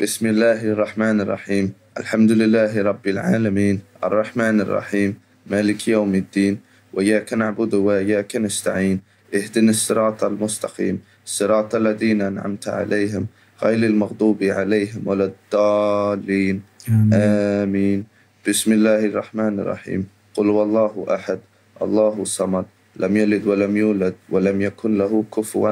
بسم الله الرحمن الرحيم الحمد لله رب العالمين الرحمن الرحيم مالك يوم الدين وإياك نعبد وإياك نستعين اهدنا الصراط المستقيم صراط الذين أنعمت عليهم غير المغضوب عليهم ولا الضالين آمين. آمين بسم الله الرحمن الرحيم قل والله أحد الله الصمد لم يلد ولم يولد ولم يكن له كفوا